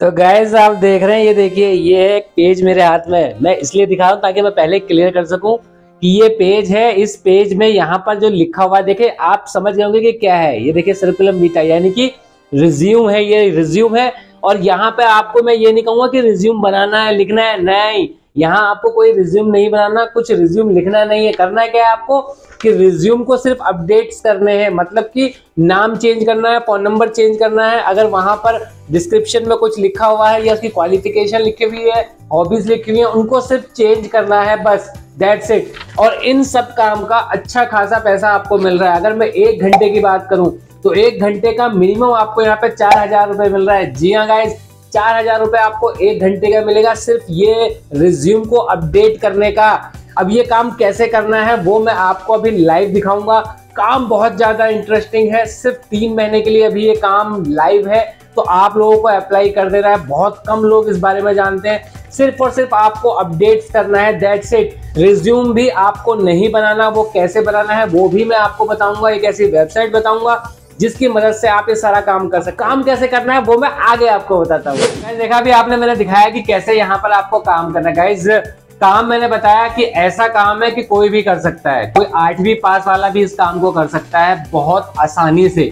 तो गाइज़ आप देख रहे हैं, ये देखिए, ये एक पेज मेरे हाथ में। मैं इसलिए दिखा रहा हूँ ताकि मैं पहले क्लियर कर सकूँ कि ये पेज है। इस पेज में यहाँ पर जो लिखा हुआ है देखे आप समझ गए होंगे कि क्या है। ये देखिए सर्कुलम बीटा यानी कि रिज्यूम है, ये रिज्यूम है। और यहाँ पे आपको मैं ये नहीं कहूँगा कि रिज्यूम बनाना है, लिखना है, नहीं। यहाँ आपको कोई रिज्यूम नहीं बनाना, कुछ रिज्यूम लिखना नहीं है। करना क्या है आपको कि रिज्यूम को सिर्फ़ अपडेट्स करने हैं। मतलब कि नाम चेंज करना है फ़ोन नंबर चेंज करना है। अगर वहाँ पर डिस्क्रिप्शन में कुछ लिखा हुआ है या उसकी क्वालिफिकेशन लिखी हुई है हॉबीज लिखी हुई है, उनको सिर्फ़ चेंज करना है बस। दैट्स इट और इन सब काम का अच्छा खासा पैसा आपको मिल रहा है। अगर मैं एक घंटे की बात करूँ तो एक घंटे का मिनिमम आपको यहाँ पे चार हज़ार रुपए मिल रहा है। जी हाँ गाइज़ चार हज़ार रुपए आपको एक घंटे का मिलेगा सिर्फ़ ये रिज्यूम को अपडेट करने का। अब ये काम कैसे करना है, वो मैं आपको अभी लाइव दिखाऊँगा। काम बहुत ज़्यादा इंटरेस्टिंग है, सिर्फ़ तीन महीने के लिए अभी ये काम लाइव है। तो आप लोगों को अप्लाई कर देना है, बहुत कम लोग इस बारे में जानते हैं। सिर्फ़ और सिर्फ़ आपको अपडेट करना है दैट्स इट रिज्यूम भी आपको नहीं बनाना, वो कैसे बनाना है, वो भी मैं आपको बताऊँगा, एक ऐसी वेबसाइट बताऊँगा। जिसकी मदद से आप ये सारा काम कर सकते काम कैसे करना है, वो मैं आगे आपको बताता हूँ। देखा भी आपने मैंने दिखाया कि कैसे यहाँ पर आपको काम करना गाइज़ काम मैंने बताया कि ऐसा काम है कि कोई भी कर सकता है। कोई आठवीं पास वाला भी इस काम को कर सकता है बहुत आसानी से।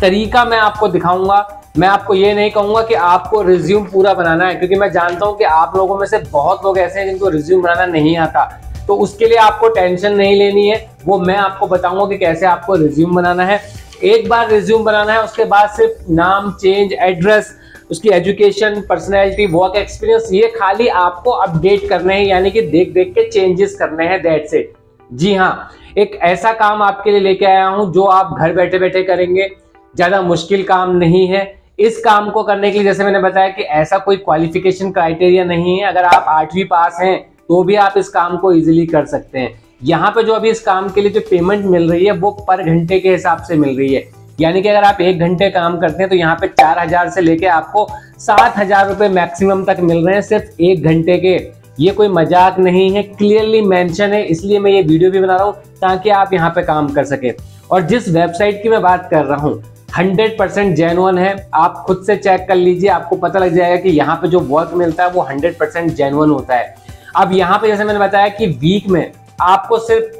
तरीका मैं आपको दिखाऊँगा। मैं आपको ये नहीं कहूँगा कि आपको रिज्यूम पूरा बनाना है, क्योंकि मैं जानता हूँ कि आप लोगों में से बहुत लोग ऐसे हैं जिनको रिज्यूम बनाना नहीं आता। तो उसके लिए आपको टेंशन नहीं लेनी है। वो मैं आपको बताऊँगा कि कैसे आपको रिज्यूम बनाना है। एक बार रिज्यूम बनाना है, उसके बाद सिर्फ़ नाम चेंज एड्रेस उसकी एजुकेशन पर्सनैलिटी वर्क एक्सपीरियंस ये खाली आपको अपडेट करने हैं, यानी कि देख देख के चेंजेस करने हैं दैट से जी हाँ एक ऐसा काम आपके लिए लेके आया हूँ, जो आप घर बैठे बैठे करेंगे, ज़्यादा मुश्किल काम नहीं है। इस काम को करने के लिए, जैसे मैंने बताया कि ऐसा कोई क्वालिफिकेशन क्राइटेरिया नहीं है, अगर आप आठवीं पास हैं तो भी आप इस काम को इजीली कर सकते हैं। यहाँ पे जो अभी इस काम के लिए जो पेमेंट मिल रही है, वो पर घंटे के हिसाब से मिल रही है। यानी कि अगर आप एक घंटे काम करते हैं तो यहाँ पे चार हज़ार से लेके आपको सात हज़ार रुपए मैक्सिमम तक मिल रहे हैं सिर्फ़ एक घंटे के। ये कोई मज़ाक नहीं है क्लियरली मेंशन है, इसलिए मैं ये वीडियो भी बना रहा हूँ, ताकि आप यहाँ पे काम कर सके। और जिस वेबसाइट की मैं बात कर रहा हूँ हंड्रेड परसेंट है। आप खुद से चेक कर लीजिए, आपको पता लग जाएगा कि यहाँ पे जो वर्क मिलता है, वो हंड्रेड परसेंट होता है। अब यहाँ पे जैसे मैंने बताया कि वीक में आपको सिर्फ़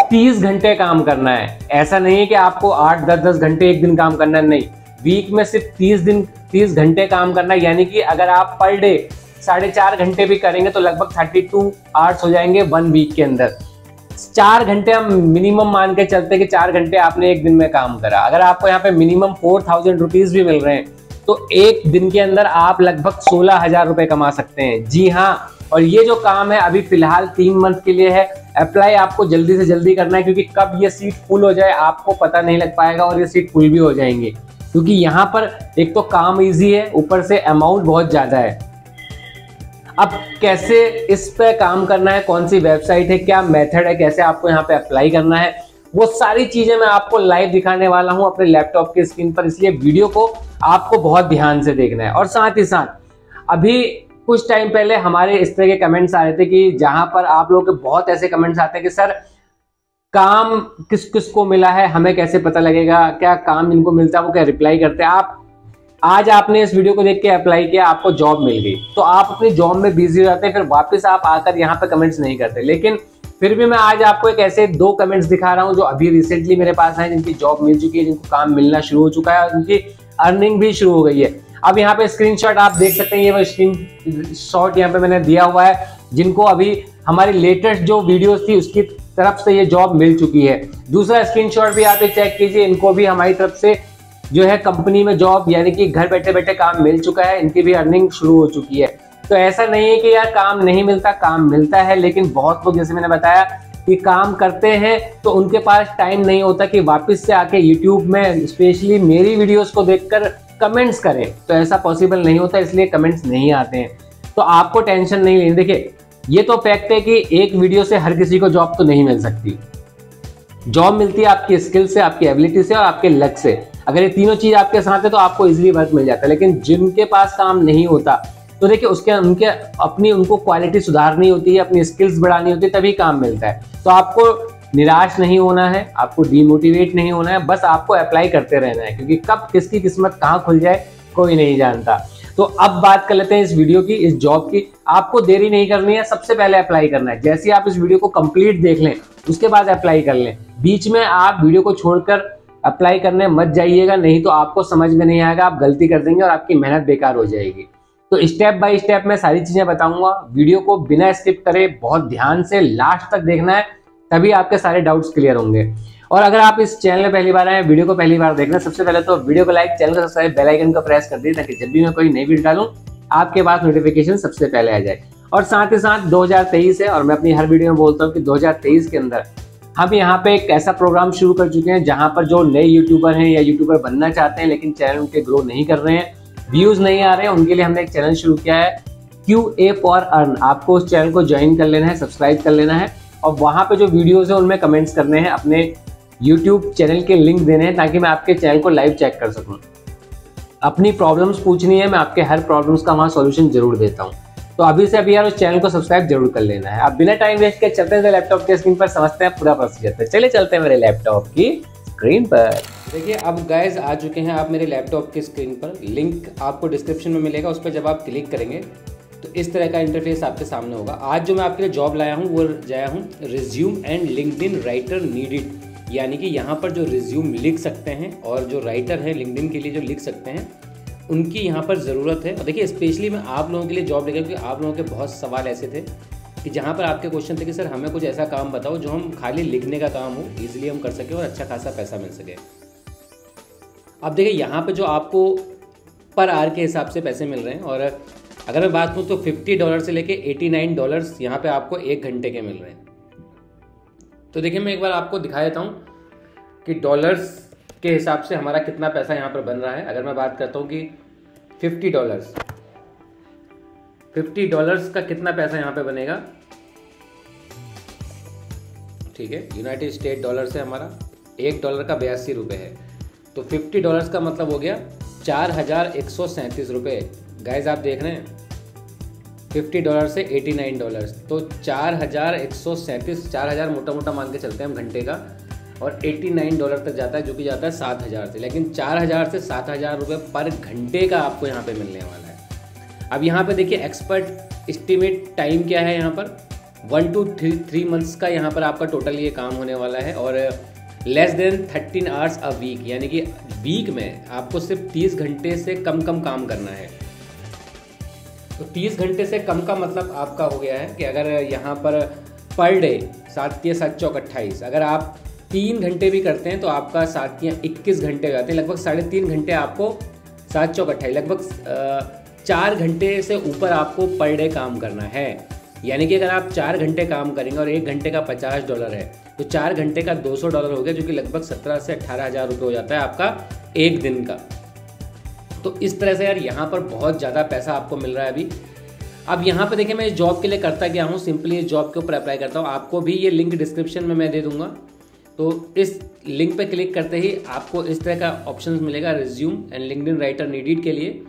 तीस घंटे काम करना है। ऐसा नहीं है कि आपको आठ, दस दस घंटे एक दिन काम करना है, नहीं। वीक में सिर्फ़ तीस दिन, तीस घंटे काम करना है, यानी कि अगर आप पर डे साढ़े चार घंटे भी करेंगे तो लगभग थर्टी टू आवर्स हो जाएँगे वन वीक के अंदर। चार घंटे हम मिनिमम मान के चलते कि चार घंटे आपने एक दिन में काम करा। अगर आपको यहाँ पे मिनिमम फोर थाउज़ेंड रुपीज़ भी मिल रहे हैं तो एक दिन के अंदर आप लगभग सोलह हज़ार रुपए कमा सकते हैं। जी हाँ और ये जो काम है अभी फ़िलहाल तीन मंथ के लिए है अप्लाई आपको जल्दी से जल्दी करना है, क्योंकि कब ये सीट फुल हो जाए, आपको पता नहीं लग पाएगा और ये सीट फुल भी हो जाएँगे। क्योंकि यहाँ पर एक तो काम इजी है, ऊपर से अमाउंट बहुत ज़्यादा है। अब कैसे इस पे काम करना है, कौन सी वेबसाइट है, क्या मेथड है, कैसे आपको यहाँ पे अप्लाई करना है, वो सारी चीज़ें मैं आपको लाइव दिखाने वाला हूँ अपने लैपटॉप की स्क्रीन पर। इसलिए वीडियो को आपको बहुत ध्यान से देखना है। और साथ ही साथ, अभी कुछ टाइम पहले हमारे इस तरह के कमेंट्स आ रहे थे कि जहाँ पर आप लोग के बहुत ऐसे कमेंट्स आते हैं कि, सर, काम किस किस को मिला है? हमें कैसे पता लगेगा? क्या काम जिनको मिलता है? वो क्या रिप्लाई करते हैं? आप, आज आपने इस वीडियो को देख के अप्लाई किया, आपको जॉब मिल गई। तो आप अपनी जॉब में बिज़ी जाते हैं, फिर वापस आप आकर यहाँ पे कमेंट्स नहीं करते। लेकिन फिर भी मैं आज आपको एक ऐसे दो कमेंट्स दिखा रहा हूँ, जो अभी रिसेंटली मेरे पास हैं जिनकी जॉब मिल चुकी है, जिनको काम मिलना शुरू हो चुका है और उनकी अर्निंग भी शुरू हो गई है। अब यहाँ पे स्क्रीनशॉट आप देख सकते हैं, ये स्क्रीन शॉट यहाँ पे मैंने दिया हुआ है, जिनको अभी हमारी लेटेस्ट जो वीडियोस थी उसकी तरफ़ से ये जॉब मिल चुकी है। दूसरा स्क्रीनशॉट भी आप चेक कीजिए, इनको भी हमारी तरफ़ से जो है कंपनी में जॉब यानी कि घर बैठे बैठे काम मिल चुका है, इनकी भी अर्निंग शुरू हो चुकी है। तो ऐसा नहीं है कि यार काम नहीं मिलता, काम मिलता है, लेकिन बहुत लोग, जैसे मैंने बताया, कि काम करते हैं तो उनके पास टाइम नहीं होता कि वापस से आके यूट्यूब में स्पेशली मेरी वीडियोस को देखकर कमेंट्स करें। तो ऐसा पॉसिबल नहीं होता, इसलिए कमेंट्स नहीं आते हैं। तो आपको टेंशन नहीं लेनी। देखिए, ये तो फैक्ट है कि एक वीडियो से हर किसी को जॉब तो नहीं मिल सकती। जॉब मिलती है आपकी स्किल से, आपकी एबिलिटी से और आपके लक से। अगर ये तीनों चीज़ आपके साथ है तो आपको इजीली वर्क मिल जाता है। लेकिन जिनके पास काम नहीं होता तो देखिए उसके, उनके, अपनी उनको क्वालिटी सुधारनी होती है, अपनी स्किल्स बढ़ानी होती है, तभी काम मिलता है। तो आपको निराश नहीं होना है, आपको डिमोटिवेट नहीं होना है, बस आपको अप्लाई करते रहना है, क्योंकि कब किसकी किस्मत कहाँ खुल जाए, कोई नहीं जानता। तो अब बात कर लेते हैं इस वीडियो की, इस जॉब की। आपको देरी नहीं करनी है, सबसे पहले अप्लाई करना है। जैसे आप इस वीडियो को कंप्लीट देख लें, उसके बाद अप्लाई कर लें। बीच में आप वीडियो को छोड़कर अप्लाई करने मत जाइएगा, नहीं तो आपको समझ में नहीं आएगा, आप गलती कर देंगे और आपकी मेहनत बेकार हो जाएगी। तो स्टेप बाय स्टेप मैं सारी चीज़ें बताऊँगा। वीडियो को बिना स्किप करे बहुत ध्यान से लास्ट तक देखना है। तभी आपके सारे डाउट्स क्लियर होंगे। और अगर आप इस चैनल में पहली बार आए वीडियो को पहली बार देखना, सबसे पहले तो वीडियो को लाइक चैनल को सब्सक्राइब बेल आइकन को प्रेस कर दिए ताकि जब भी मैं कोई नई वीडियो डालूं, आपके पास नोटिफिकेशन सबसे पहले आ जाए। और साथ ही साथ 2023 है और मैं अपनी हर वीडियो में बोलता हूँ कि 2023 के अंदर हम यहाँ पे एक ऐसा प्रोग्राम शुरू कर चुके हैं जहाँ पर जो नए यूट्यूबर हैं या यूट्यूबर बनना चाहते हैं, लेकिन चैनल उनके ग्रो नहीं कर रहे हैं व्यूज़ नहीं आ रहे हैं, उनके लिए हमने एक चैनल शुरू किया है क्यू ए फॉर अर्न आपको उस चैनल को ज्वाइन कर लेना है सब्सक्राइब कर लेना है। और वहाँ पे जो वीडियोज़ है, उनमें कमेंट्स करने हैं, अपने यूट्यूब चैनल के लिंक देने हैं, ताकि मैं आपके चैनल को लाइव चेक कर सकूँ। अपनी प्रॉब्लम्स पूछनी है, मैं आपके हर प्रॉब्लम्स का वहाँ सॉल्यूशन ज़रूर देता हूँ। तो अभी से अभी यार उस चैनल को सब्सक्राइब ज़रूर कर लेना है। आप बिना टाइम वेस्ट के चलते हैं लैपटॉप के स्क्रीन पर समझते हैं, पूरा प्रोसीजर तो चले चलते हैं मेरे लैपटॉप की स्क्रीन पर। देखिए, अब गैस आ चुके हैं आप मेरे लैपटॉप की स्क्रीन पर। लिंक आपको डिस्क्रिप्शन में मिलेगा, उस पर जब आप क्लिक करेंगे तो इस तरह का इंटरफेस आपके सामने होगा। आज जो मैं आपके लिए जॉब लाया हूँ, वो जाया हूँ resume and linked writer needed यानी कि यहाँ पर जो रिज्यूम लिख सकते हैं और जो राइटर हैं लिंकड के लिए जो लिख सकते हैं, उनकी यहाँ पर ज़रूरत है। और देखिए स्पेशली मैं आप लोगों के लिए जॉब लेकर, क्योंकि आप लोगों के बहुत सवाल ऐसे थे कि जहाँ पर आपके क्वेश्चन थे कि सर हमें कुछ ऐसा काम बताओ जो हम खाली लिखने का काम हो ईजिली हम कर सकें और अच्छा खासा पैसा मिल सके। अब देखिए, यहाँ पर जो आपको पर आर के हिसाब से पैसे मिल रहे हैं और अगर मैं बात करूँ तो 50 डॉलर से लेके 89 डॉलर्स यहाँ पे आपको एक घंटे के मिल रहे हैं। तो देखिए, मैं एक बार आपको दिखा देता हूँ कि डॉलर्स के हिसाब से हमारा कितना पैसा यहाँ पर बन रहा है। अगर मैं बात करता हूँ कि 50 डॉलर्स 50 डॉलर्स का कितना पैसा यहाँ पे बनेगा? ठीक है, यूनाइटेड स्टेट डॉलर से हमारा एक डॉलर का बयासी रुपये है। तो 50 डॉलर्स का मतलब हो गया चार हज़ार एक सौ सैंतीस रुपये गाइज़ आप देख रहे हैं 50 डॉलर से 89 डॉलर। तो चार हज़ार एक सौ सैंतीस, चार हज़ार मोटा मोटा मान के चलते हैं हम घंटे का, और 89 डॉलर तक जाता है, जो कि जाता है सात हज़ार से। लेकिन चार हज़ार से सात हज़ार रुपये पर घंटे का आपको यहाँ पे मिलने वाला है। अब यहाँ पे देखिए एक्सपर्ट इस्टीमेट टाइम क्या है यहाँ पर? One two three three months का यहाँ पर आपका टोटल ये काम होने वाला है, और less than thirteen hours a week यानी कि वीक में आपको सिर्फ़ तीस घंटे से कम कम काम करना है। तो तीस घंटे से कम का मतलब आपका हो गया है कि अगर यहाँ पर पर डे सात या सात चौक अट्ठाईस, अगर आप तीन घंटे भी करते हैं तो आपका सात या इक्कीस घंटे हो जाते हैं। लगभग साढ़े तीन घंटे आपको सात चौक अट्ठाईस, लगभग चार घंटे से ऊपर आपको पर डे काम करना है। यानी कि अगर आप चार घंटे काम करेंगे और एक घंटे का पचास डॉलर है तो चार घंटे का दो सौ डॉलर हो गया, जो कि लगभग सत्रह से अट्ठारह हज़ार रुपये हो जाता है आपका एक दिन का। तो इस तरह से यार यहाँ पर बहुत ज़्यादा पैसा आपको मिल रहा है अभी। अब यहाँ पे देखिए मैं इस जॉब के लिए करता क्या हूँ सिंपली इस जॉब के ऊपर अप्लाई करता हूँ। आपको भी ये लिंक डिस्क्रिप्शन में मैं दे दूँगा। तो इस लिंक पे क्लिक करते ही आपको इस तरह का ऑप्शन मिलेगा resume and linked writer needed के लिए।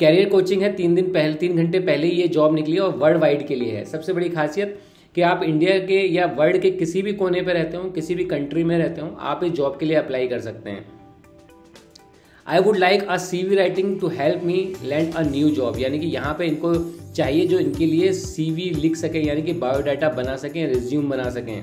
कैरियर कोचिंग है, तीन दिन पहले, तीन घंटे पहले ही ये जॉब निकली और वर्ल्ड वाइड के लिए है। सबसे बड़ी खासियत कि आप इंडिया के या वर्ल्ड के किसी भी कोने पर रहते हो, किसी भी कंट्री में रहते हो, आप इस जॉब के लिए अप्लाई कर सकते हैं। I would like a C V writing to help me land a new job यानी कि यहाँ पे इनको चाहिए जो इनके लिए सी वी लिख सकें, यानी कि बायोडाटा बना सकें रिज्यूम बना सकें।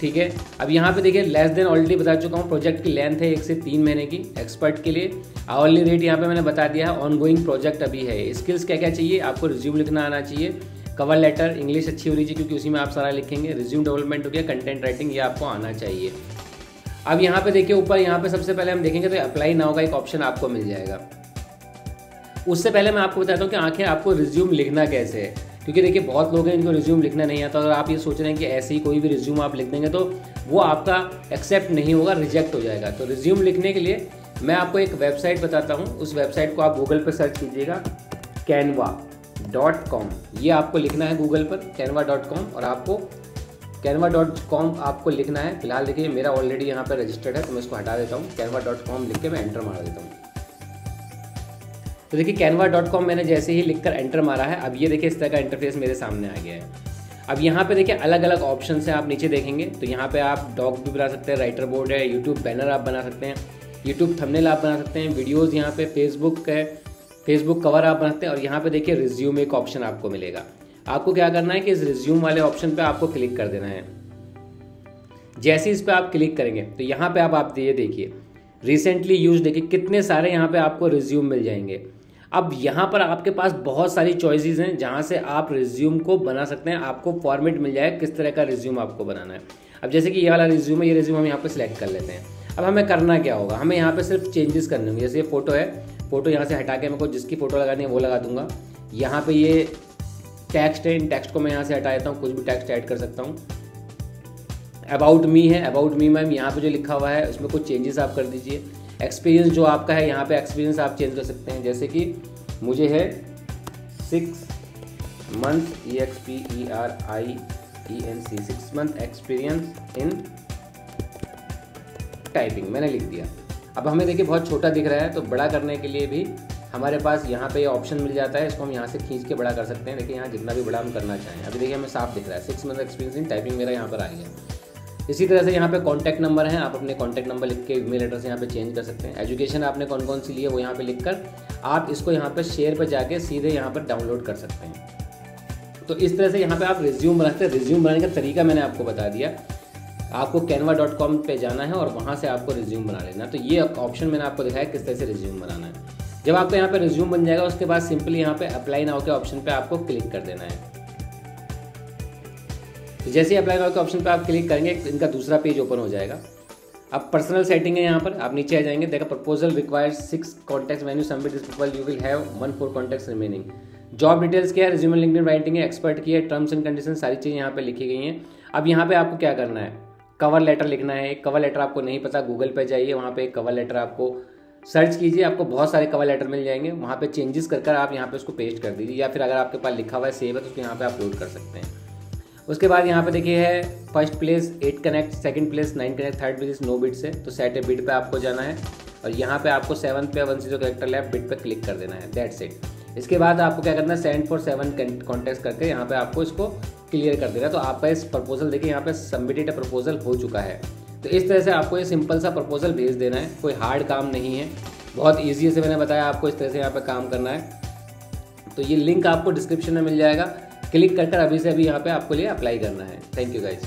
ठीक है? अब यहाँ पे देखिए लेस देन ऑलरेडी बता चुका हूँ। प्रोजेक्ट की लेंथ है एक से तीन महीने की एक्सपर्ट के लिए। आवरली रेट यहाँ पे मैंने बता दिया है। ऑन गोइंग प्रोजेक्ट अभी है। स्किल्स क्या क्या चाहिए? आपको रिज्यूम लिखना आना चाहिए। कवर लेटर इंग्लिश अच्छी होनी चाहिए क्योंकि उसी में आप सारा लिखेंगे। रिज्यूम डेवलपमेंट हो गया कंटेंट राइटिंग ये आपको आना चाहिए। अब यहाँ पे देखिए ऊपर, यहाँ पे सबसे पहले हम देखेंगे तो अप्लाई नाउ का एक ऑप्शन आपको मिल जाएगा। उससे पहले मैं आपको बताता हूँ कि आखिर आपको रिज्यूम लिखना कैसे है। क्योंकि देखिए बहुत लोग हैं, इनको रिज्यूम लिखना नहीं आता। अगर आप ये सोच रहे हैं कि ऐसे ही कोई भी रिज्यूम आप लिख देंगे तो वो आपका एक्सेप्ट नहीं होगा रिजेक्ट हो जाएगा। तो रिज्यूम लिखने के लिए मैं आपको एक वेबसाइट बताता हूँ। उस वेबसाइट को आप गूगल पर सर्च कीजिएगा कैनवा डॉट कॉम ये आपको लिखना है गूगल पर कैनवा डॉट कॉम और आपको कैनवा डॉट कॉम आपको लिखना है। फ़िलहाल देखिए, मेरा ऑलरेडी यहाँ पर रजिस्टर्ड है तो मैं इसको हटा देता हूँ। कैनवा डॉट कॉम लिख के मैं एंटर मार देता हूँ। तो देखिए, कैनवा डॉट कॉम मैंने जैसे ही लिखकर एंटर मारा है, अब ये देखिए, इस तरह का इंटरफेस मेरे सामने आ गया है। अब यहाँ पे देखिए अलग अलग ऑप्शन हैं, आप नीचे देखेंगे। तो यहाँ पे आप डॉग भी बना सकते हैं राइटर बोर्ड है यूट्यूब बैनर आप बना सकते हैं यूट्यूब थंबनेल आप बना सकते हैं वीडियोज़ यहाँ पे फेसबुक है फेसबुक कवर आप बनाते हैं, और यहाँ पे देखिए रिज्यूम एक ऑप्शन आपको मिलेगा। आपको क्या करना है कि इस रिज्यूम वाले ऑप्शन पे आपको क्लिक कर देना है। जैसे इस पर आप क्लिक करेंगे तो यहाँ पे आप आप ये देखिए। रिसेंटली यूज़ देखिए, कितने सारे यहाँ पे आपको रिज्यूम मिल जाएँगे। अब यहाँ पर आपके पास बहुत सारी चॉइसेस हैं, जहाँ से आप रिज्यूम को बना सकते हैं, आपको फॉर्मेट मिल जाएगा किस तरह का रिज्यूम आपको बनाना है। अब जैसे कि ये वाला रिज्यूम है ये रिज्यूम हम यहाँ पर सिलेक्ट कर लेते हैं। अब हमें करना क्या होगा? हमें यहाँ पे सिर्फ़ चेंजेस करने होंगे। जैसे ये फ़ोटो है फ़ोटो यहाँ से हटा के मेरे को जिसकी फ़ोटो लगानी है वो लगा दूँगा। यहाँ पे ये टेक्स्ट है, इन टेक्स्ट को मैं यहाँ से हटा देता हूँ, कुछ भी टेक्स्ट ऐड कर सकता हूँ। अबाउट मी है अबाउट मी मैम, यहाँ पे जो लिखा हुआ है, उसमें कुछ चेंजेस आप कर दीजिए। एक्सपीरियंस जो आपका है, यहाँ पे एक्सपीरियंस आप चेंज कर सकते हैं। जैसे कि मुझे है six month E X P E R I E N C six month experience in typing मैंने लिख दिया। अब हमें देखिए बहुत छोटा दिख रहा है तो बड़ा करने के लिए भी हमारे पास यहाँ पे ये ऑप्शन मिल जाता है, इसको हम यहाँ से खींच के बड़ा कर सकते हैं। देखिए, यहाँ जितना भी बड़ा हम करना चाहें। अभी देखिए, हमें साफ़ दिख रहा है। Six month experience in typing मेरा यहाँ पर आ गया। इसी तरह से यहाँ पे कॉन्टैक्ट नंबर है। आप अपने कॉन्टैक्ट नंबर लिख के ईमेल एड्रेस यहाँ पे चेंज कर सकते हैं। एजुकेशन आपने कौन कौन सी ली है, वो यहाँ पे लिख कर आप इसको यहाँ पे शेयर पर जाके सीधे यहाँ पर डाउनलोड कर सकते हैं। तो इस तरह से यहाँ पे आप रिज्यूम बनाते हैं। रिज्यूम बनाने का तरीका मैंने आपको बता दिया। आपको कैनवा डॉट कॉम पर जाना है और वहाँ से आपको रिज्यूम बना लेना तो ये ऑप्शन मैंने आपको दिखाया किस तरह से रिज्यूम बनाना है। जब आपको यहाँ पे रिज्यूम बन जाएगा, उसके बाद सिंपली यहाँ पे अप्लाई नाउ के ऑप्शन पे आपको क्लिक कर देना है। तो जैसे ही अप्लाई नाउ के ऑप्शन पे आप क्लिक करेंगे, इनका दूसरा पेज ओपन हो जाएगा। अब पर्सनल सेटिंग है यहाँ पर, आप नीचे आ जाएँगे। देखा proposal requires six contact venue submit this proposal you will have one four contacts remaining job details क्या है? रिज्यूम लिंक्डइन राइटिंग है एक्सपर्ट की है टर्म्स एंड कंडीशन सारी चीज़ें यहाँ पे लिखी गई हैं। अब यहाँ पे आपको क्या करना है? कवर लेटर लिखना है। कवर लेटर आपको नहीं पता गूगल पे जाइए, वहाँ पे एक कवर लेटर आपको सर्च कीजिए, आपको बहुत सारे कवर लेटर मिल जाएँगे। वहाँ पे चेंजेस कर कर आप यहाँ पे उसको पेस्ट कर दीजिए, या फिर अगर आपके पास लिखा हुआ है सेव है तो उसको यहाँ पे अपलोड कर सकते हैं। उसके बाद यहाँ पे देखिए है first place eight connect second place nine connect third place no bid से तो सेट ए बिट पे आपको जाना है और यहाँ पे आपको सेवन पे one zero character lab bit पे क्लिक कर देना है। दैट सेट इसके बाद आपको क्या करना है सेंड फॉर सेवन कॉन्टेक्ट करके यहाँ पे आपको इसको क्लियर कर देना है। तो आपका इस प्रपोजल देखिए यहाँ पे सबमिटेड प्रपोजल हो चुका है। तो इस तरह से आपको ये सिंपल सा प्रपोजल भेज देना है। कोई हार्ड काम नहीं है। बहुत ईजी से मैंने बताया आपको इस तरह से यहाँ पे काम करना है। तो ये लिंक आपको डिस्क्रिप्शन में मिल जाएगा। क्लिक कर कर अभी से अभी यहाँ पे आपको लिए अप्लाई करना है। थैंक यू गाइज़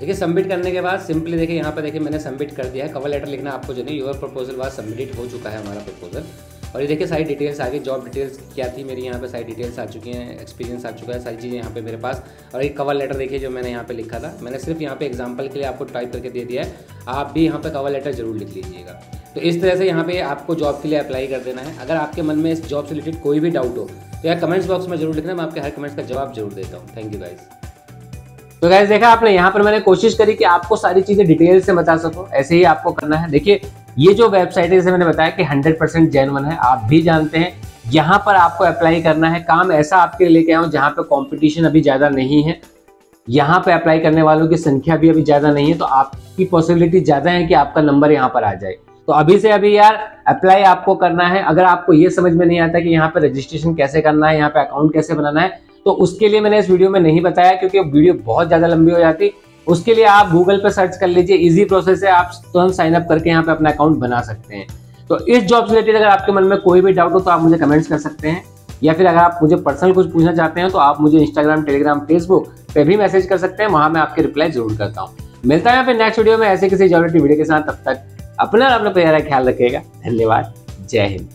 देखिए सबमिट करने के बाद सिंपली देखिए, यहाँ पे देखिए मैंने सबमिट कर दिया है। कवर लेटर लिखना आपको जो नहीं योर प्रपोजल बाद सबमिटेड हो चुका है हमारा प्रपोजल और ये देखिए सारी डिटेल्स आ गई जॉब डिटेल्स क्या थी मेरी, यहाँ पे सारी डिटेल्स आ चुकी हैं एक्सपीरियंस आ चुका है, सारी चीज़ें यहाँ पे मेरे पास। और एक कवर लेटर देखिए जो मैंने यहाँ पे लिखा था। मैंने सिर्फ़ यहाँ पे एग्जांपल के लिए आपको टाइप करके दे दिया है। आप भी यहाँ पे कवर लेटर ज़रूर लिख लीजिएगा। तो इस तरह से यहाँ पे आपको जॉब के लिए अप्लाई कर देना है। अगर आपके मन में इस जॉब से रिलेटेड कोई भी डाउट हो तो यार कमेंट्स बॉक्स में ज़रूर लिखना, मैं आपके हर कमेंट्स का जवाब ज़रूर देता हूँ। थैंक यू गाइज़ तो गैस देखा आपने, यहाँ पर मैंने कोशिश करी कि आपको सारी चीज़ें डिटेल से बता सको। ऐसे ही आपको करना है। देखिए ये जो वेबसाइट है, जैसे मैंने बताया कि 100 परसेंट जेनवन है, आप भी जानते हैं। यहाँ पर आपको अप्लाई करना है, काम ऐसा आपके लिए लेके आऊँ जहाँ पे कंपटीशन अभी ज़्यादा नहीं है। यहाँ पे अप्लाई करने वालों की संख्या भी अभी ज़्यादा नहीं है तो आपकी पॉसिबिलिटी ज़्यादा है कि आपका नंबर यहाँ पर आ जाए। तो अभी से अभी यार अप्लाई आपको करना है। अगर आपको ये समझ में नहीं आता कि यहाँ पे रजिस्ट्रेशन कैसे करना है, यहाँ पे अकाउंट कैसे बनाना है तो उसके लिए मैंने इस वीडियो में नहीं बताया, क्योंकि वीडियो बहुत ज़्यादा लंबी हो जाती। उसके लिए आप गूगल पर सर्च कर लीजिए इजी प्रोसेस है, आप तुरंत साइन अप करके यहाँ पे अपना अकाउंट बना सकते हैं। तो इस जॉब से रिलेटेड अगर आपके मन में कोई भी डाउट हो तो आप मुझे कमेंट्स कर सकते हैं। या फिर अगर आप मुझे पर्सनल कुछ पूछना चाहते हैं तो आप मुझे इंस्टाग्राम टेलीग्राम फेसबुक पे भी मैसेज कर सकते हैं, वहाँ मैं आपके रिप्लाई ज़रूर करता हूँ। मिलता है फिर नेक्स्ट वीडियो में ऐसे किसी जॉब वीडियो के साथ, तब तक अपना अपना प्यारा ख्याल रखेगा धन्यवाद। जय हिंद।